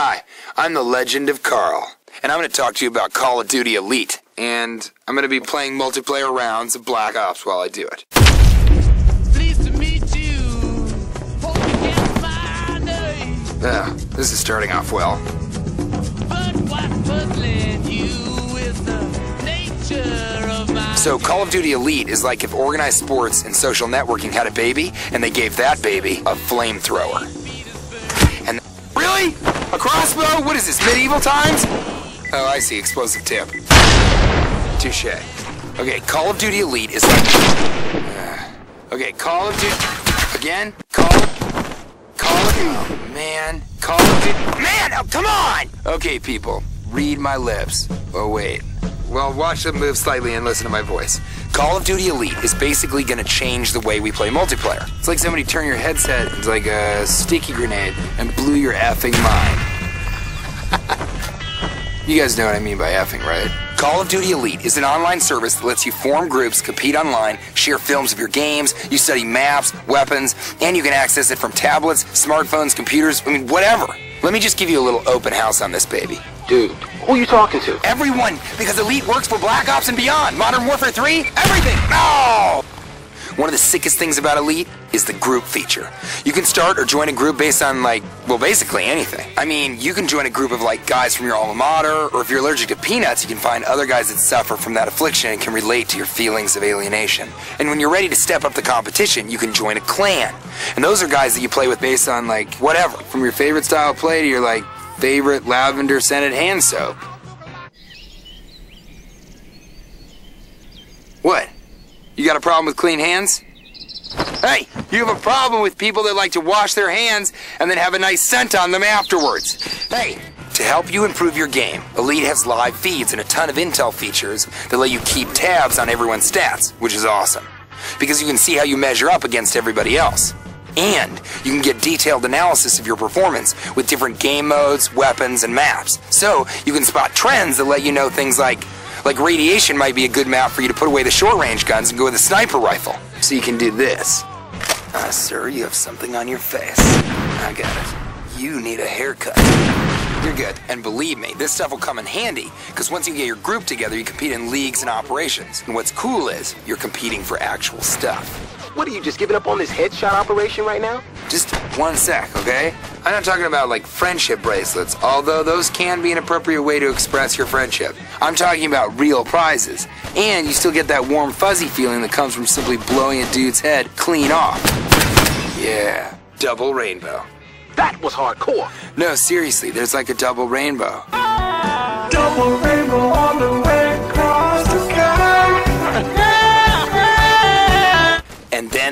I'm the legend of Karl, and I'm going to talk to you about Call of Duty Elite. And I'm going to be playing multiplayer rounds of Black Ops while I do it. Pleased to meet you. Hope you get my name. Yeah, this is starting off well. But what's puzzling you is the nature of my. So, Call of Duty Elite is like if organized sports and social networking had a baby, and they gave that baby a flamethrower. And really? A crossbow? What is this, medieval times? Oh, I see. Explosive tip. Touche. Okay, Call of Duty Elite is like. Uh, okay, Call of Duty. Again? Call. Call of Oh, man. Call of Duty. Man, oh, come on! Okay, people, read my lips. Oh, wait. Well, watch them move slightly and listen to my voice. Call of Duty Elite is basically gonna change the way we play multiplayer. It's like somebody turned your headset into like a sticky grenade and blew your effing mind. You guys know what I mean by effing, right? Call of Duty Elite is an online service that lets you form groups, compete online, share films of your games, you study maps, weapons, and you can access it from tablets, smartphones, computers, I mean, whatever. Let me just give you a little open house on this baby. Dude, who are you talking to? Everyone, because Elite works for Black Ops and beyond. Modern Warfare 3, everything. No! One of the sickest things about Elite is the group feature. You can start or join a group based on, like, well, basically anything. I mean, you can join a group of, like, guys from your alma mater, or if you're allergic to peanuts, you can find other guys that suffer from that affliction and can relate to your feelings of alienation. And when you're ready to step up the competition, you can join a clan. And those are guys that you play with based on, like, whatever. From your favorite style of play to your, like, favorite lavender scented hand soap. What? You got a problem with clean hands? Hey, you have a problem with people that like to wash their hands and then have a nice scent on them afterwards. Hey, to help you improve your game, Elite has live feeds and a ton of intel features that let you keep tabs on everyone's stats, which is awesome. Because you can see how you measure up against everybody else. And you can get detailed analysis of your performance with different game modes, weapons, and maps. So you can spot trends that let you know things like like radiation might be a good map for you to put away the short range guns and go with a sniper rifle. So you can do this. Ah, sir, you have something on your face. I got it. You need a haircut. You're good. And believe me, this stuff will come in handy, because once you get your group together, you compete in leagues and operations. And what's cool is, you're competing for actual stuff. What are you just giving up on this headshot operation right now? Just one sec, okay? I'm not talking about like friendship bracelets, although those can be an appropriate way to express your friendship. I'm talking about real prizes. And you still get that warm, fuzzy feeling that comes from simply blowing a dude's head clean off. Yeah, double rainbow. That was hardcore. No, seriously, there's like a double rainbow. Double rainbow all the way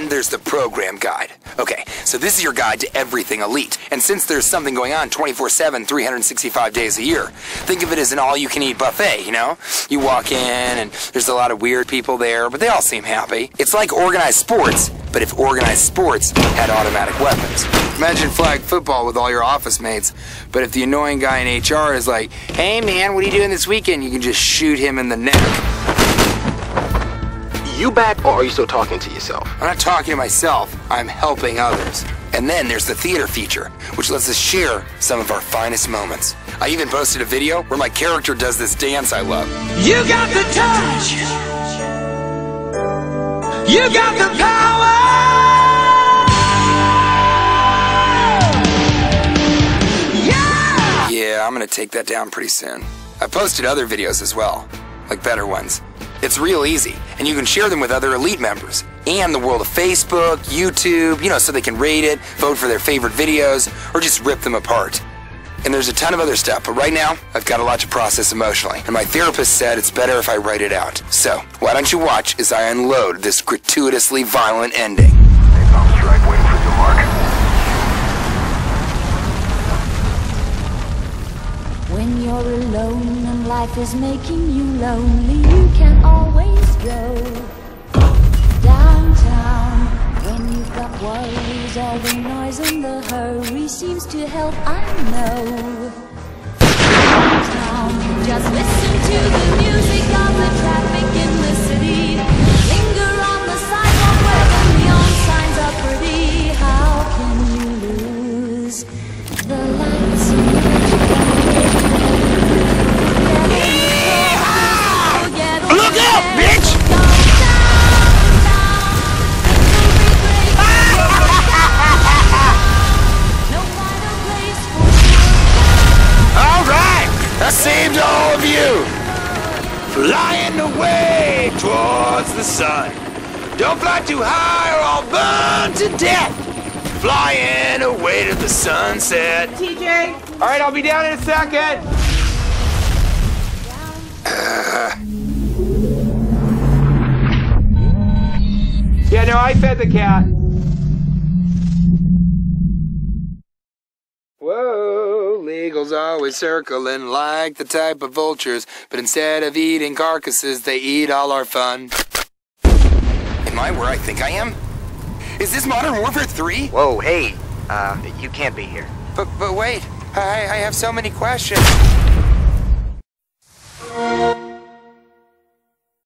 there's the program guide. Okay, so this is your guide to everything elite. And since there's something going on 24 7, 365 days a year, think of it as an all you can eat buffet, you know? You walk in and there's a lot of weird people there, but they all seem happy. It's like organized sports, but if organized sports had automatic weapons. Imagine flag football with all your office mates, but if the annoying guy in HR is like, hey man, what are you doing this weekend? You can just shoot him in the neck. You back or are you still talking to yourself? I'm not talking to myself, I'm helping others. And then there's the theater feature, which lets us share some of our finest moments. I even posted a video where my character does this dance I love. You got the touch. You got the power. Yeah. Yeah, I'm gonna take that down pretty soon. I posted other videos as well, like better ones. It's real easy, and you can share them with other elite members and the world of Facebook, YouTube, you know, so they can rate it, vote for their favorite videos, or just rip them apart. And there's a ton of other stuff, but right now, I've got a lot to process emotionally, and my therapist said it's better if I write it out. So, why don't you watch as I unload this gratuitously violent ending? When you're alone and life is making you lonely, you can go downtown. When you've got worries, all the noise and the hurry seems to help, I know. Downtown, just listen to the music of the of you! Flying away towards the sun. Don't fly too high or I'll burn to death! Flying away to the sunset. TJ! Alright, I'll be down in a second! Yeah, no, I fed the cat. Whoa, always circling like the type of vultures, but instead of eating carcasses, they eat all our fun. Am I where I think I am? Is this Modern Warfare 3? Whoa, hey, uh, you can't be here. But but wait, I I have so many questions.